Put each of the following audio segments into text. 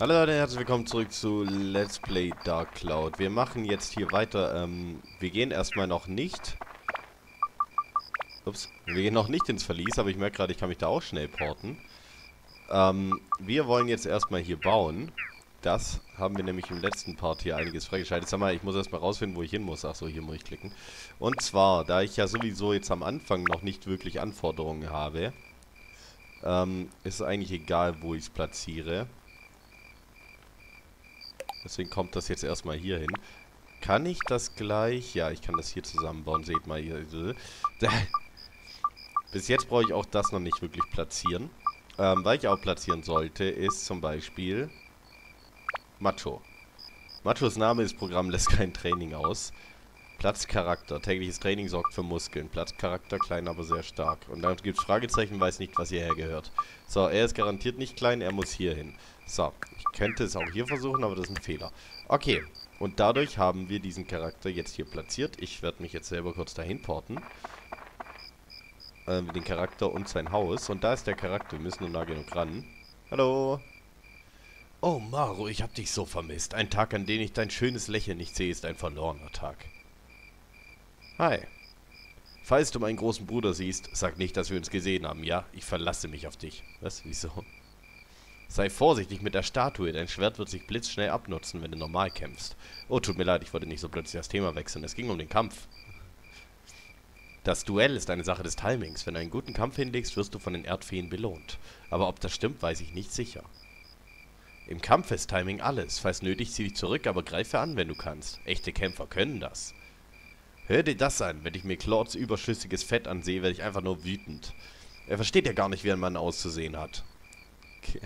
Hallo Leute, herzlich willkommen zurück zu Let's Play Dark Cloud. Wir machen jetzt hier weiter. Ähm, wir gehen erstmal noch nicht. Ups. Wir gehen noch nicht ins Verlies, aber ich merke gerade, ich kann mich da auch schnell porten. Ähm, wir wollen jetzt erstmal hier bauen. Das haben wir nämlich im letzten Part hier einiges freigeschaltet. Sag mal, ich muss erstmal rausfinden, wo ich hin muss. Achso, hier muss ich klicken. Und zwar, da ich ja sowieso jetzt am Anfang noch nicht wirklich Anforderungen habe, ähm, ist eigentlich egal, wo ich es platziere. Deswegen kommt das jetzt erstmal hier hin. Kann ich das gleich... Ja, ich kann das hier zusammenbauen. Seht mal hier. Bis jetzt brauche ich auch das noch nicht wirklich platzieren. Ähm, weil ich auch platzieren sollte, ist zum Beispiel Macho. Machos Name ist Programm lässt kein Training aus. Platzcharakter. Tägliches Training sorgt für Muskeln. Platzcharakter klein, aber sehr stark. Und dann gibt es Fragezeichen, weiß nicht, was hierher gehört. So, er ist garantiert nicht klein, er muss hier hin. So, ich könnte es auch hier versuchen, aber das ist ein Fehler. Okay, und dadurch haben wir diesen Charakter jetzt hier platziert. Ich werde mich jetzt selber kurz dahin porten. Ähm, den Charakter und sein Haus. Und da ist der Charakter, wir müssen nur nah genug ran. Hallo. Oh, Maro, ich hab dich so vermisst. Ein Tag, an dem ich dein schönes Lächeln nicht sehe, ist ein verlorener Tag. Hi. Falls du meinen großen Bruder siehst, sag nicht, dass wir uns gesehen haben, ja? Ich verlasse mich auf dich. Was? Wieso? Sei vorsichtig mit der Statue, dein Schwert wird sich blitzschnell abnutzen, wenn du normal kämpfst. Oh, tut mir leid, ich wollte nicht so plötzlich das Thema wechseln. Es ging um den Kampf. Das Duell ist eine Sache des Timings. Wenn du einen guten Kampf hinlegst, wirst du von den Erdfeen belohnt. Aber ob das stimmt, weiß ich nicht sicher. Im Kampf ist Timing alles. Falls nötig, zieh dich zurück, aber greife an, wenn du kannst. Echte Kämpfer können das. Hör dir das an. Wenn ich mir Claudes überschüssiges Fett ansehe, werde ich einfach nur wütend. Er versteht ja gar nicht, wie ein Mann auszusehen hat. Okay.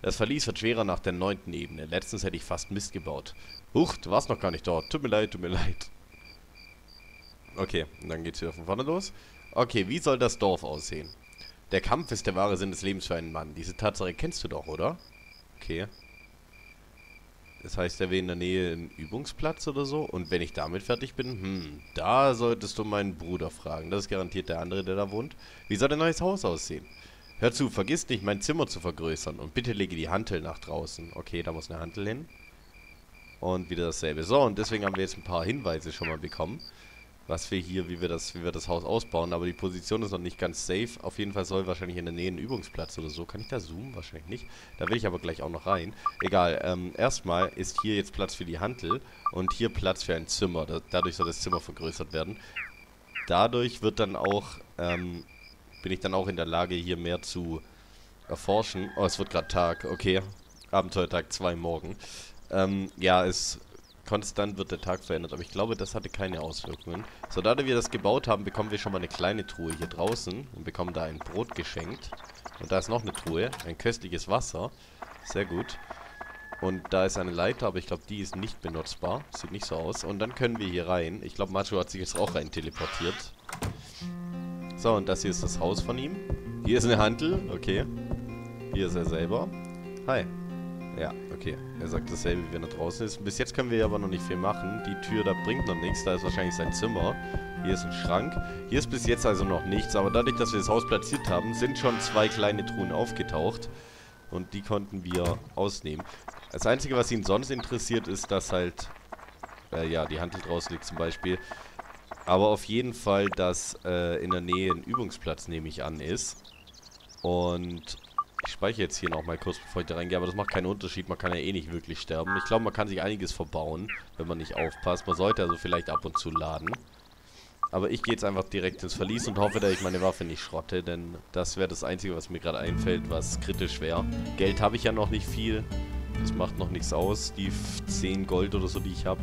Das Verlies wird schwerer nach der neunten Ebene. Letztens hätte ich fast Mist gebaut. Huch, du warst noch gar nicht dort. Tut mir leid, tut mir leid. Okay, und dann geht's wieder von vorne los. Okay, wie soll das Dorf aussehen? Der Kampf ist der wahre Sinn des Lebens für einen Mann. Diese Tatsache kennst du doch, oder? Okay. Das heißt, er wäre in der Nähe ein Übungsplatz oder so. Und wenn ich damit fertig bin, hm, da solltest du meinen Bruder fragen. Das ist garantiert der andere, der da wohnt. Wie soll dein neues Haus aussehen? Hör zu, vergiss nicht, mein Zimmer zu vergrößern. Und bitte lege die Hantel nach draußen. Okay, da muss eine Hantel hin. Und wieder dasselbe. So, und deswegen haben wir jetzt ein paar Hinweise schon mal bekommen. Was wir hier, wie wir das, wie wir das Haus ausbauen. Aber die Position ist noch nicht ganz safe. Auf jeden Fall soll wahrscheinlich in der Nähe ein Übungsplatz oder so. Kann ich da zoomen? Wahrscheinlich nicht. Da will ich aber gleich auch noch rein. Egal, ähm, erstmal ist hier jetzt Platz für die Hantel. Und hier Platz für ein Zimmer. Da, dadurch soll das Zimmer vergrößert werden. Dadurch wird dann auch, ähm, bin ich dann auch in der Lage, hier mehr zu erforschen. Oh, es wird gerade Tag, okay. Abenteuertag 2 morgen. Ähm, ja, es konstant wird der Tag verändert, aber ich glaube, das hatte keine Auswirkungen. So, da wir das gebaut haben, bekommen wir schon mal eine kleine Truhe hier draußen und bekommen da ein Brot geschenkt. Und da ist noch eine Truhe, ein köstliches Wasser. Sehr gut. Und da ist eine Leiter, aber ich glaube, die ist nicht benutzbar. Sieht nicht so aus. Und dann können wir hier rein. Ich glaube, Macho hat sich jetzt auch rein teleportiert. So, und das hier ist das Haus von ihm. Hier ist eine Hantel. Okay. Hier ist er selber. Hi. Ja, okay. Er sagt dasselbe, wie wenn er draußen ist. Bis jetzt können wir aber noch nicht viel machen. Die Tür, da bringt noch nichts. Da ist wahrscheinlich sein Zimmer. Hier ist ein Schrank. Hier ist bis jetzt also noch nichts. Aber dadurch, dass wir das Haus platziert haben, sind schon zwei kleine Truhen aufgetaucht. Und die konnten wir ausnehmen. Das Einzige, was ihn sonst interessiert, ist, dass halt, äh, ja, die Handel draußen liegt zum Beispiel. Aber auf jeden Fall, dass äh, in der Nähe ein Übungsplatz, nehme ich an, ist. Und ich speichere jetzt hier nochmal kurz, bevor ich da reingehe. Aber das macht keinen Unterschied. Man kann ja eh nicht wirklich sterben. Ich glaube, man kann sich einiges verbauen, wenn man nicht aufpasst. Man sollte also vielleicht ab und zu laden. Aber ich gehe jetzt einfach direkt ins Verlies und hoffe, dass ich meine Waffe nicht schrotte. Denn das wäre das Einzige, was mir gerade einfällt, was kritisch wäre. Geld habe ich ja noch nicht viel. Das macht noch nichts aus. Die 10 Gold oder so, die ich habe.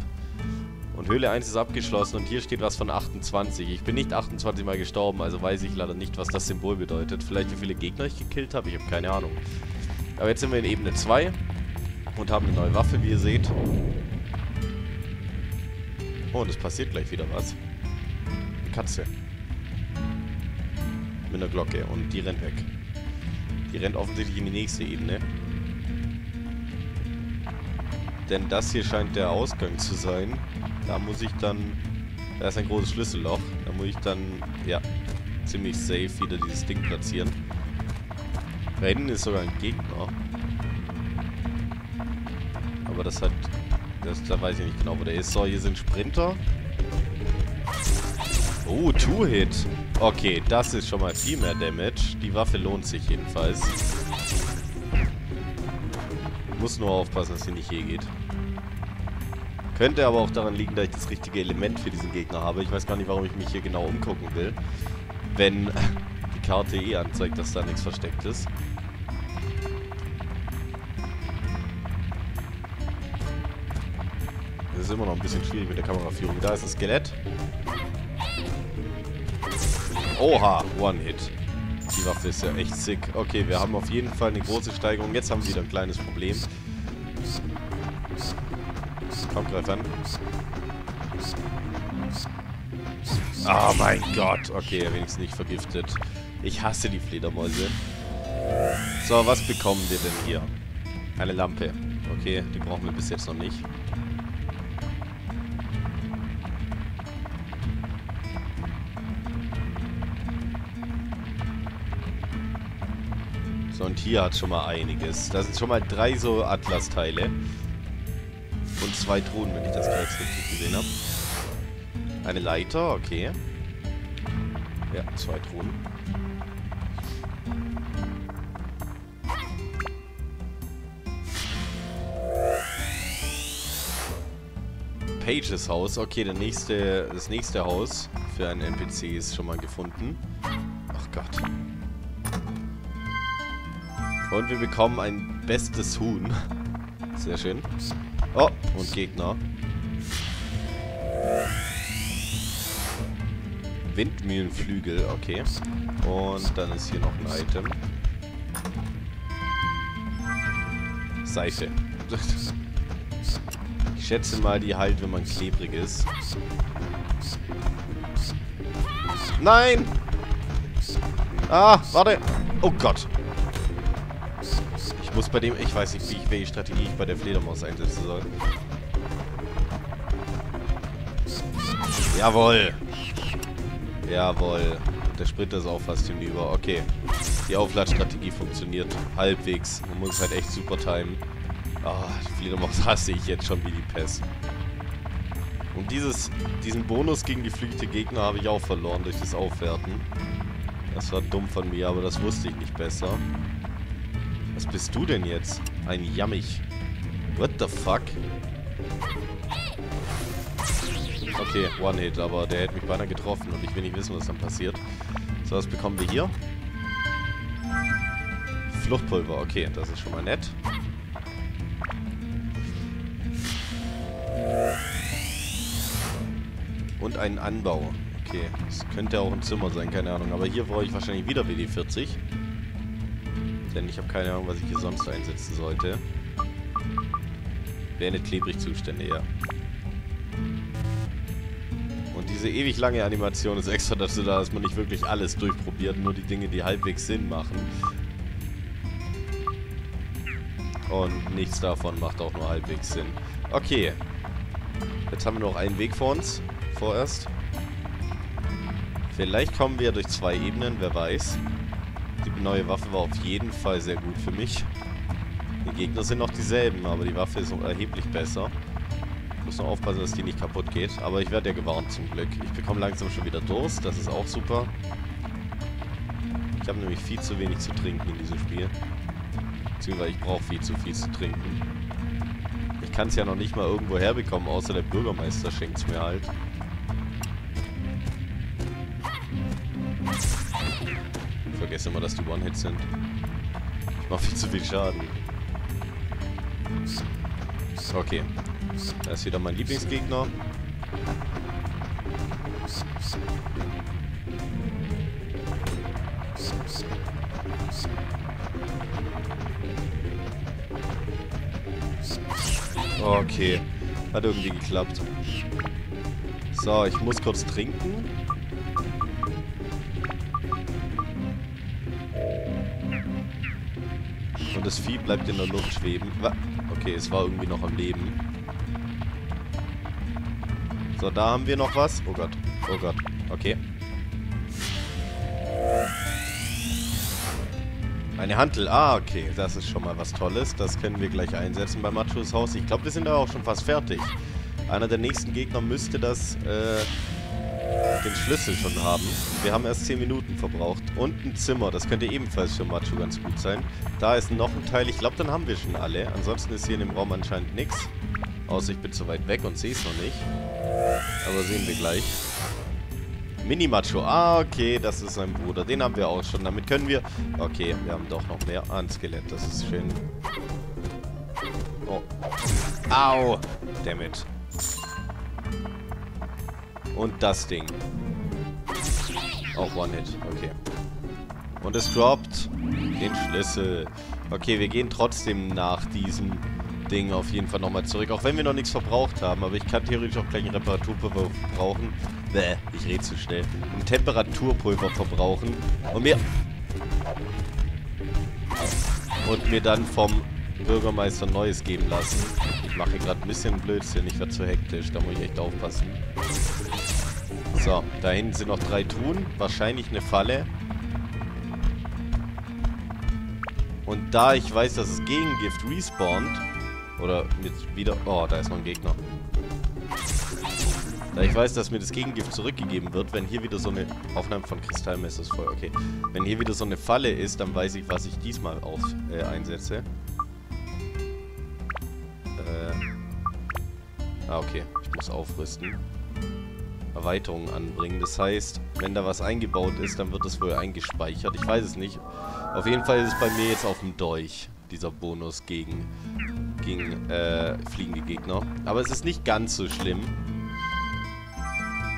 Und Höhle 1 ist abgeschlossen und hier steht was von 28. Ich bin nicht 28 Mal gestorben, also weiß ich leider nicht, was das Symbol bedeutet. Vielleicht wie viele Gegner ich gekillt habe, ich habe keine Ahnung. Aber jetzt sind wir in Ebene 2 und haben eine neue Waffe, wie ihr seht. Oh, und es passiert gleich wieder was. Eine Katze. Mit einer Glocke und die rennt weg. Die rennt offensichtlich in die nächste Ebene. Denn das hier scheint der Ausgang zu sein. Da muss ich dann... Da ist ein großes Schlüsselloch. Da muss ich dann, ja, ziemlich safe wieder dieses Ding platzieren. Da hinten ist sogar ein Gegner. Aber das hat... Das, da weiß ich nicht genau, wo der ist. So, hier sind Sprinter. Oh, Two-Hit. Okay, das ist schon mal viel mehr Damage. Die Waffe lohnt sich jedenfalls. Muss nur aufpassen, dass sie nicht hier geht. Könnte aber auch daran liegen, dass ich das richtige Element für diesen Gegner habe. Ich weiß gar nicht, warum ich mich hier genau umgucken will. Wenn die Karte eh anzeigt, dass da nichts versteckt ist. Das ist immer noch ein bisschen schwierig mit der Kameraführung. Da ist ein Skelett. Oha, One-Hit. Die Waffe ist ja echt sick. Okay, wir haben auf jeden Fall eine große Steigerung. Jetzt haben wir wieder ein kleines Problem. Komm, greif an. Oh mein Gott. Okay, wenigstens nicht vergiftet. Ich hasse die Fledermäuse. So, was bekommen wir denn hier? Eine Lampe. Okay, die brauchen wir bis jetzt noch nicht. So, und hier hat schon mal einiges. Da sind schon mal drei so Atlas-Teile. Und zwei Truhen, wenn ich das gerade richtig gesehen habe. Eine Leiter, okay. Ja, zwei Truhen. Pages Haus. Okay, der nächste, das nächste Haus für einen NPC ist schon mal gefunden. Ach Gott. Und wir bekommen ein bestes Huhn. Sehr schön. Oh, und Gegner. Windmühlenflügel, okay. Und dann ist hier noch ein Item. Seife. Ich schätze mal, die halt, wenn man klebrig ist. Nein! Ah, warte! Oh Gott! Muss bei dem... Ich weiß nicht, wie welche Strategie ich bei der Fledermaus einsetzen soll. Jawohl. Jawohl. Der Sprinter ist auch fast hinüber. Okay. Die Aufladstrategie funktioniert halbwegs. Man muss halt echt super timen. Ah, oh, die Fledermaus hasse ich jetzt schon wie die Pest. Und dieses, diesen Bonus gegen geflügelte Gegner habe ich auch verloren durch das Aufwerten. Das war dumm von mir, aber das wusste ich nicht besser. Was bist du denn jetzt? Ein Jammig. What the fuck? Okay, One-Hit, aber der hätte mich beinahe getroffen und ich will nicht wissen, was dann passiert. So, was bekommen wir hier? Fluchtpulver, okay, das ist schon mal nett. Und einen Anbau. Okay, das könnte auch ein Zimmer sein, keine Ahnung. Aber hier brauche ich wahrscheinlich wieder WD-40. Denn ich habe keine Ahnung, was ich hier sonst einsetzen sollte. Beendet klebrig Zustände, ja. Und diese ewig lange Animation ist extra dazu da, dass man nicht wirklich alles durchprobiert, nur die Dinge, die halbwegs Sinn machen. Und nichts davon macht auch nur halbwegs Sinn. Okay. Jetzt haben wir noch einen Weg vor uns. Vorerst. Vielleicht kommen wir durch zwei Ebenen, wer weiß. Die neue Waffe war auf jeden Fall sehr gut für mich. Die Gegner sind noch dieselben, aber die Waffe ist erheblich besser. Ich muss noch aufpassen, dass die nicht kaputt geht. Aber ich werde ja gewarnt zum Glück. Ich bekomme langsam schon wieder Durst, das ist auch super. Ich habe nämlich viel zu wenig zu trinken in diesem Spiel. Beziehungsweise ich brauche viel zu viel zu trinken. Ich kann es ja noch nicht mal irgendwo herbekommen, außer der Bürgermeister schenkt es mir halt. Vergesse immer, dass die One-Hits sind. Ich mache viel zu viel Schaden. Okay. Da ist wieder mein Lieblingsgegner. Okay. Hat irgendwie geklappt. So, ich muss kurz trinken. Das Vieh bleibt in der Luft schweben. Okay, es war irgendwie noch am Leben. So, da haben wir noch was. Oh Gott. Oh Gott. Okay. Eine Hantel. Ah, okay. Das ist schon mal was Tolles. Das können wir gleich einsetzen bei Machos Haus. Ich glaube, wir sind da auch schon fast fertig. Einer der nächsten Gegner müsste das, äh, den Schlüssel schon haben. Wir haben erst 10 Minuten verbraucht. Und ein Zimmer. Das könnte ebenfalls für Macho ganz gut sein. Da ist noch ein Teil. Ich glaube, dann haben wir schon alle. Ansonsten ist hier in dem Raum anscheinend nichts. Außer ich bin zu weit weg und sehe es noch nicht. Aber sehen wir gleich. Mini-Macho. Ah, okay, das ist sein Bruder. Den haben wir auch schon. Damit können wir... Okay, wir haben doch noch mehr. Ah, ein Skelett. Das ist schön. Oh. Au. Dammit. Und das Ding. Auch One-Hit. Okay. Und es droppt den Schlüssel. Okay, wir gehen trotzdem nach diesem Ding auf jeden Fall nochmal zurück. Auch wenn wir noch nichts verbraucht haben. Aber ich kann theoretisch auch gleich ein Reparaturpulver verbrauchen. Bäh, ich rede zu schnell. Ein Temperaturpulver verbrauchen. Und mir... Und mir dann vom Bürgermeister Neues geben lassen. Mache hier gerade ein bisschen Blödsinn. Ich werde zu hektisch. Da muss ich echt aufpassen. So, da hinten sind noch drei Truhen. Wahrscheinlich eine Falle. Und da ich weiß, dass es Gegengift respawnt, oder mit wieder... Oh, da ist noch ein Gegner. Da ich weiß, dass mir das Gegengift zurückgegeben wird, wenn hier wieder so eine... Aufnahme von Kristallmesser ist voll, okay. Wenn hier wieder so eine Falle ist, dann weiß ich, was ich diesmal auf, äh, einsetze. Ah, okay. Ich muss aufrüsten. Erweiterungen anbringen. Das heißt, wenn da was eingebaut ist, dann wird das wohl eingespeichert. Ich weiß es nicht. Auf jeden Fall ist es bei mir jetzt auf dem Dolch, dieser Bonus gegen, gegen äh, fliegende Gegner. Aber es ist nicht ganz so schlimm.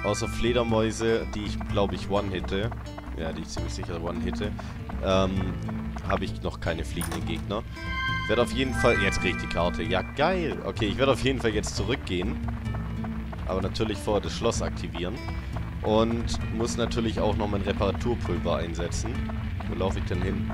Außer Fledermäuse, die ich, glaube ich, one-hitte. Ja, die ich ziemlich sicher one-hitte. Ähm, habe ich noch keine fliegenden Gegner. Werde auf jeden Fall... Jetzt kriege ich die Karte. Ja, geil. Okay, ich werde auf jeden Fall jetzt zurückgehen. Aber natürlich vorher das Schloss aktivieren. Und muss natürlich auch noch mein Reparaturpulver einsetzen. Wo laufe ich denn hin?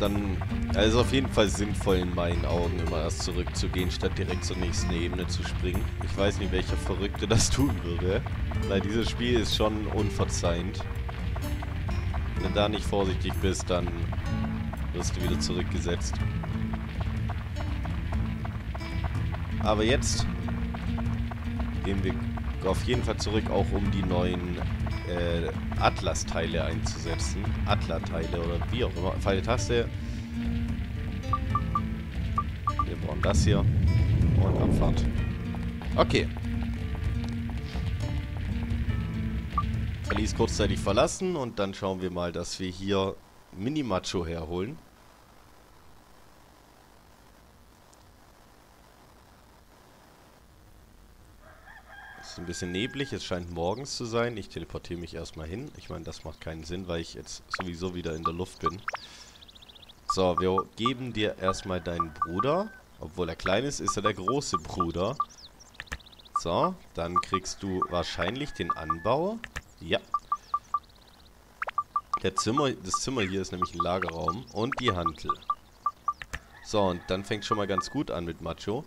Dann... Also auf jeden Fall sinnvoll in meinen Augen, immer erst zurückzugehen, statt direkt zur nächsten Ebene zu springen. Ich weiß nicht, welcher Verrückte das tun würde. Weil dieses Spiel ist schon unverzeihend. Wenn du da nicht vorsichtig bist, dann wirst du wieder zurückgesetzt. Aber jetzt gehen wir auf jeden Fall zurück, auch um die neuen äh, Atlas-Teile einzusetzen. Atla-Teile oder wie auch immer. Pfeile Taste. Wir brauchen das hier. Und Abfahrt. Okay. Verlies kurzzeitig verlassen und dann schauen wir mal, dass wir hier Mini-Macho herholen. Ist ein bisschen neblig, es scheint morgens zu sein. Ich teleportiere mich erstmal hin. Ich meine, das macht keinen Sinn, weil ich jetzt sowieso wieder in der Luft bin. So, wir geben dir erstmal deinen Bruder. Obwohl er klein ist, ist er der große Bruder. So, dann kriegst du wahrscheinlich den Anbau. Ja. Der Zimmer, das Zimmer hier ist nämlich ein Lagerraum. Und die Hantel. So, und dann fängt schon mal ganz gut an mit Macho.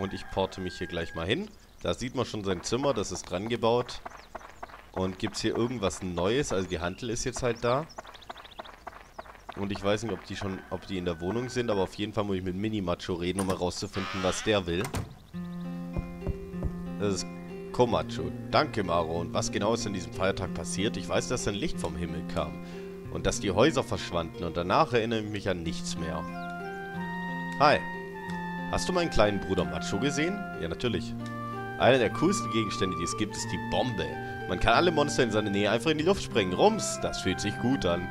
Und ich porte mich hier gleich mal hin. Da sieht man schon sein Zimmer, das ist dran gebaut. Und gibt es hier irgendwas Neues? Also die Hantel ist jetzt halt da. Und ich weiß nicht, ob die schon, ob die in der Wohnung sind, aber auf jeden Fall muss ich mit Mini-Macho reden, um herauszufinden, was der will. Das ist Komacho. Danke, Maro. Und was genau ist an diesem Feiertag passiert? Ich weiß, dass ein Licht vom Himmel kam. Und dass die Häuser verschwanden. Und danach erinnere ich mich an nichts mehr. Hi. Hast du meinen kleinen Bruder Macho gesehen? Ja, natürlich. Einer der coolsten Gegenstände, die es gibt, ist die Bombe. Man kann alle Monster in seiner Nähe einfach in die Luft sprengen. Rums, das fühlt sich gut an.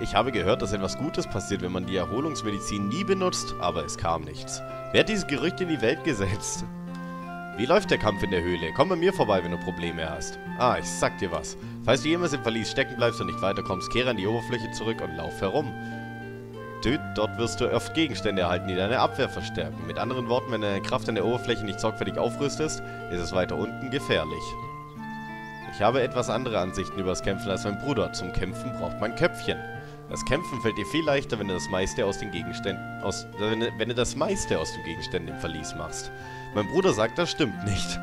Ich habe gehört, dass etwas Gutes passiert, wenn man die Erholungsmedizin nie benutzt, aber es kam nichts. Wer hat dieses Gerücht in die Welt gesetzt? Wie läuft der Kampf in der Höhle? Komm bei mir vorbei, wenn du Probleme hast. Ah, ich sag dir was. Falls du jemals im Verlies stecken bleibst und nicht weiterkommst, kehre an die Oberfläche zurück und lauf herum. Dude, dort wirst du oft Gegenstände erhalten, die deine Abwehr verstärken. Mit anderen Worten, wenn deine Kraft an der Oberfläche nicht sorgfältig aufrüstest, ist es weiter unten gefährlich. Ich habe etwas andere Ansichten über das Kämpfen als mein Bruder. Zum Kämpfen braucht man Köpfchen. Das Kämpfen fällt dir viel leichter, wenn du das meiste aus den Gegenständen... Aus, wenn, du, wenn du das meiste aus den Gegenständen im Verlies machst. Mein Bruder sagt, das stimmt nicht.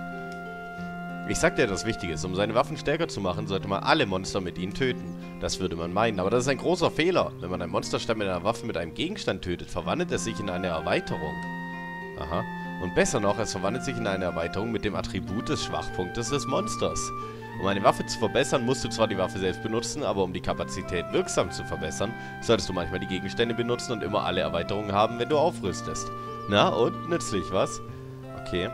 Ich sag dir das Wichtige ist, um seine Waffen stärker zu machen, sollte man alle Monster mit ihnen töten. Das würde man meinen, aber das ist ein großer Fehler. Wenn man ein Monsterstamm mit einer Waffe mit einem Gegenstand tötet, verwandelt es sich in eine Erweiterung. Aha. Und besser noch, es verwandelt sich in eine Erweiterung mit dem Attribut des Schwachpunktes des Monsters. Um eine Waffe zu verbessern, musst du zwar die Waffe selbst benutzen, aber um die Kapazität wirksam zu verbessern, solltest du manchmal die Gegenstände benutzen und immer alle Erweiterungen haben, wenn du aufrüstest. Na, und? Nützlich, was? Okay.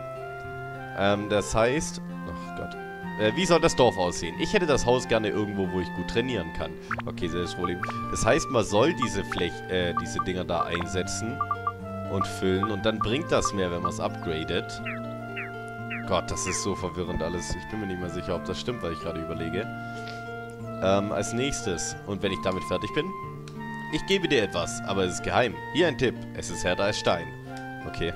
Ähm, das heißt... Ach Gott. Äh, wie soll das Dorf aussehen? Ich hätte das Haus gerne irgendwo, wo ich gut trainieren kann. Okay, Selbstproblem. Das heißt, man soll diese Flech äh, diese Dinger da einsetzen und füllen und dann bringt das mehr, wenn man es upgradet. Gott, das ist so verwirrend alles. Ich bin mir nicht mehr sicher, ob das stimmt, weil ich gerade überlege. Ähm, als nächstes, und wenn ich damit fertig bin, ich gebe dir etwas, aber es ist geheim. Hier ein Tipp, es ist härter als Stein. Okay.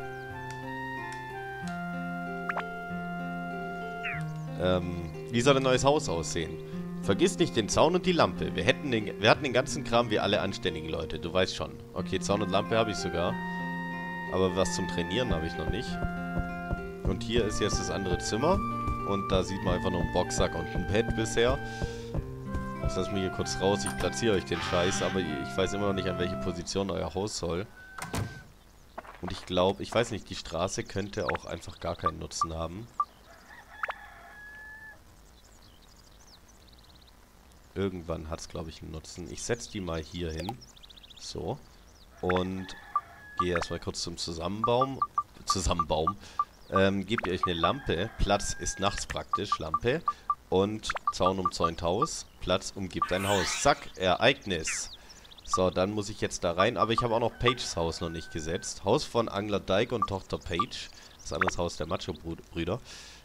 Ähm, wie soll ein neues Haus aussehen? Vergiss nicht den Zaun und die Lampe. Wir, hätten den, wir hatten den ganzen Kram wie alle anständigen Leute. Du weißt schon. Okay, Zaun und Lampe habe ich sogar. Aber was zum Trainieren habe ich noch nicht. Und hier ist jetzt das andere Zimmer. Und da sieht man einfach nur einen Boxsack und ein Bett bisher. Jetzt lass mich hier kurz raus. Ich platziere euch den Scheiß. Aber ich weiß immer noch nicht, an welche Position euer Haus soll. Und ich glaube, ich weiß nicht, die Straße könnte auch einfach gar keinen Nutzen haben. Irgendwann hat es, glaube ich, einen Nutzen. Ich setze die mal hier hin. So. Und gehe erstmal kurz zum Zusammenbaum. Zusammenbaum. Ähm, gebt ihr euch eine Lampe. Platz ist nachts praktisch. Lampe. Und Zaun umzäunt Haus. Platz umgibt ein Haus. Zack, Ereignis. So, dann muss ich jetzt da rein. Aber ich habe auch noch Pages Haus noch nicht gesetzt. Haus von Angler Dyke und Tochter Page. Das andere Haus der Macho-Brüder.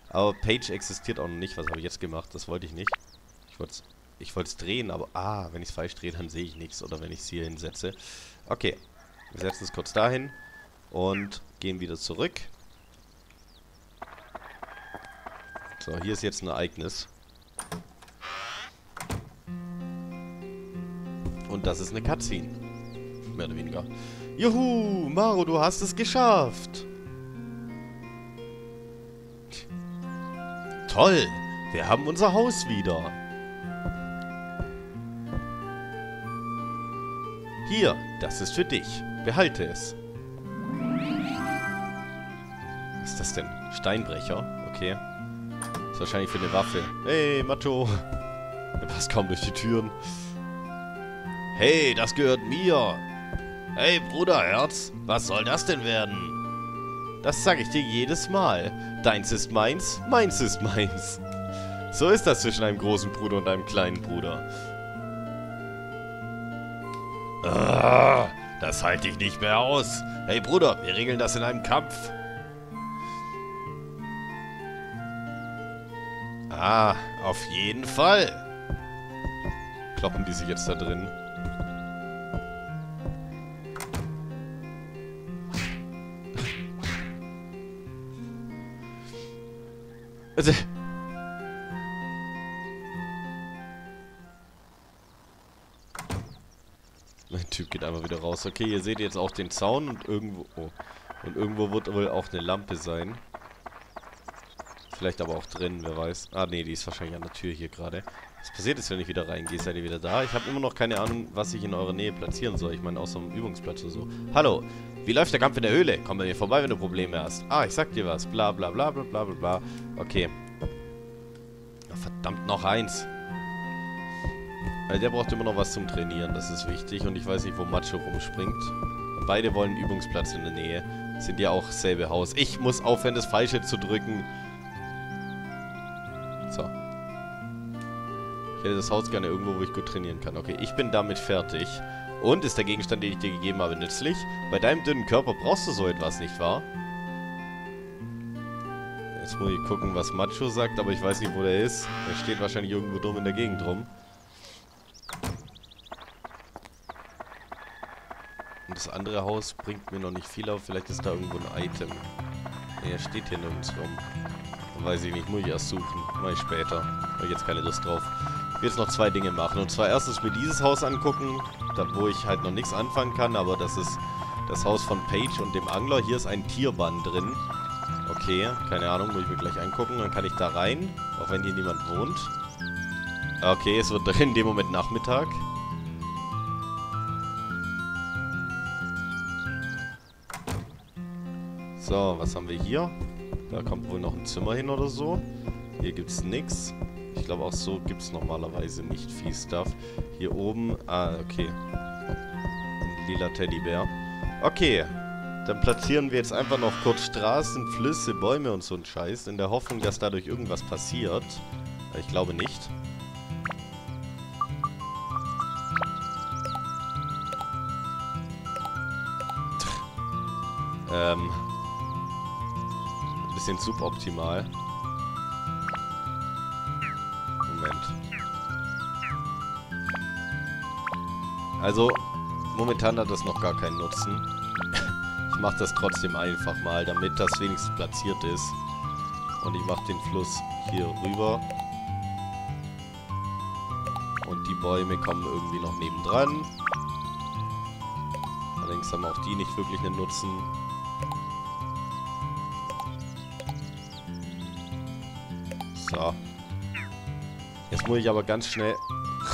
Aber Page existiert auch noch nicht. Was habe ich jetzt gemacht? Das wollte ich nicht. Ich wollte es ich wollte es drehen, aber... Ah, wenn ich es falsch drehe, dann sehe ich nichts. Oder wenn ich es hier hinsetze. Okay. Wir setzen es kurz dahin. Und gehen wieder zurück. So, hier ist jetzt ein Ereignis. Und das ist eine Cutscene. Mehr oder weniger. Juhu, Maro, du hast es geschafft. Toll, wir haben unser Haus wieder. Hier, das ist für dich. Behalte es. Was ist das denn? Steinbrecher? Okay. Ist wahrscheinlich für eine Waffe. Hey, Macho. Der passt kaum durch die Türen. Hey, das gehört mir. Hey, Bruderherz. Was soll das denn werden? Das sage ich dir jedes Mal. Deins ist meins, meins ist meins. So ist das zwischen einem großen Bruder und einem kleinen Bruder. Ah, das halte ich nicht mehr aus. Hey Bruder, wir regeln das in einem Kampf. Ah, auf jeden Fall. Kloppen die sich jetzt da drin. Also... Typ geht einfach wieder raus. Okay, ihr seht jetzt auch den Zaun und irgendwo... Oh. Und irgendwo wird wohl auch eine Lampe sein. Vielleicht aber auch drin, wer weiß. Ah, nee, die ist wahrscheinlich an der Tür hier gerade. Was passiert ist, wenn ich wieder reingehe? Seid ihr wieder da? Ich habe immer noch keine Ahnung, was ich in eurer Nähe platzieren soll. Ich meine, außer einem Übungsplatz oder so. Hallo, wie läuft der Kampf in der Höhle? Komm bei mir vorbei, wenn du Probleme hast. Ah, ich sag dir was. Bla, bla, bla, bla, bla, bla. Okay. Verdammt, noch eins. Also der braucht immer noch was zum Trainieren, das ist wichtig. Und ich weiß nicht, wo Macho rumspringt. Beide wollen einen Übungsplatz in der Nähe. Sind ja auch selbe Haus. Ich muss aufhören, das Falsche zu drücken. So. Ich hätte das Haus gerne irgendwo, wo ich gut trainieren kann. Okay, ich bin damit fertig. Und ist der Gegenstand, den ich dir gegeben habe, nützlich? Bei deinem dünnen Körper brauchst du so etwas, nicht wahr? Jetzt muss ich gucken, was Macho sagt, aber ich weiß nicht, wo der ist. Der steht wahrscheinlich irgendwo dumm in der Gegend rum. Das andere Haus bringt mir noch nicht viel auf. Vielleicht ist da irgendwo ein Item. Er steht hier nirgends rum. Weiß ich nicht, muss ich erst suchen. Ich später. Habe ich jetzt keine Lust drauf. Ich will jetzt noch zwei Dinge machen. Und zwar erstens mir dieses Haus angucken. da, wo ich halt noch nichts anfangen kann, aber das ist das Haus von Page und dem Angler. Hier ist ein Tierbann drin. Okay, keine Ahnung, muss ich mir gleich angucken. Dann kann ich da rein, auch wenn hier niemand wohnt. Okay, es wird in dem Moment Nachmittag. So, was haben wir hier? Da kommt wohl noch ein Zimmer hin oder so. Hier gibt's nichts. Ich glaube auch so gibt es normalerweise nicht viel Stuff. Hier oben, ah, okay. Ein lila Teddybär. Okay, dann platzieren wir jetzt einfach noch kurz Straßen, Flüsse, Bäume und so ein Scheiß, in der Hoffnung, dass dadurch irgendwas passiert. Ich glaube nicht. ähm. Bisschen suboptimal. Moment. Also, momentan hat das noch gar keinen Nutzen. ich mache das trotzdem einfach mal, damit das wenigstens platziert ist. Und ich mache den Fluss hier rüber. Und die Bäume kommen irgendwie noch nebendran. Allerdings haben auch die nicht wirklich einen Nutzen. So. Jetzt muss ich aber ganz schnell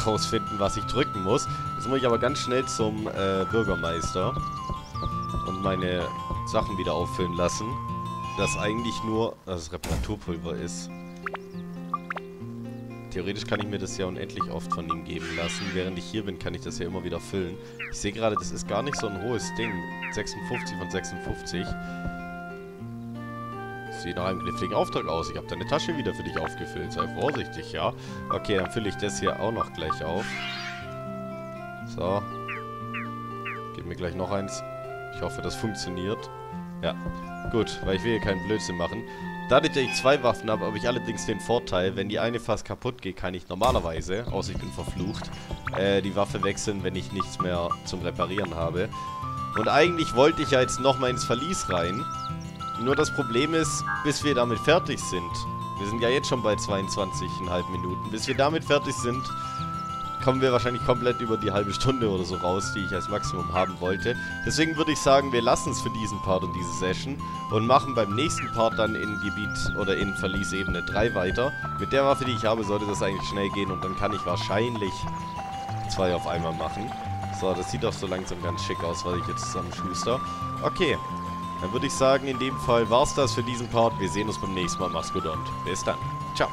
rausfinden, was ich drücken muss. Jetzt muss ich aber ganz schnell zum äh, Bürgermeister und meine Sachen wieder auffüllen lassen. Das eigentlich nur das Reparaturpulver ist. Theoretisch kann ich mir das ja unendlich oft von ihm geben lassen. Während ich hier bin, kann ich das ja immer wieder füllen. Ich sehe gerade, das ist gar nicht so ein hohes Ding. 56 von 56 sieht nach einem kniffligen Auftrag aus. Ich habe deine Tasche wieder für dich aufgefüllt. Sei vorsichtig, ja? Okay, dann fülle ich das hier auch noch gleich auf. So. Gib mir gleich noch eins. Ich hoffe, das funktioniert. Ja, gut, weil ich will hier keinen Blödsinn machen. Dadurch, dass ich zwei Waffen habe, habe ich allerdings den Vorteil, wenn die eine fast kaputt geht, kann ich normalerweise, außer ich bin verflucht, äh, die Waffe wechseln, wenn ich nichts mehr zum Reparieren habe. Und eigentlich wollte ich ja jetzt nochmal ins Verlies rein. Nur das Problem ist, bis wir damit fertig sind, wir sind ja jetzt schon bei 22,5 Minuten, bis wir damit fertig sind, kommen wir wahrscheinlich komplett über die halbe Stunde oder so raus, die ich als Maximum haben wollte. Deswegen würde ich sagen, wir lassen es für diesen Part und diese Session und machen beim nächsten Part dann in Gebiet oder in Verliesebene 3 weiter. Mit der Waffe, die ich habe, sollte das eigentlich schnell gehen und dann kann ich wahrscheinlich zwei auf einmal machen. So, das sieht doch so langsam ganz schick aus, was ich jetzt zusammen schuster. Okay, dann würde ich sagen, in dem Fall war es das für diesen Part. Wir sehen uns beim nächsten Mal. Mach's gut und bis dann. Ciao.